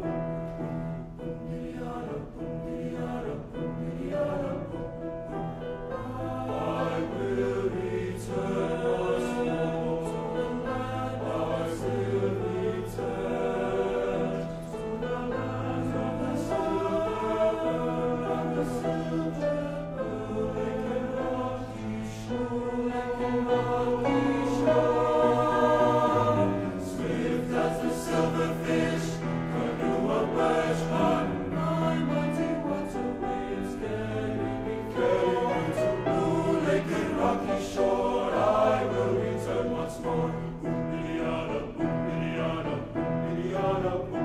Thank you. Lord.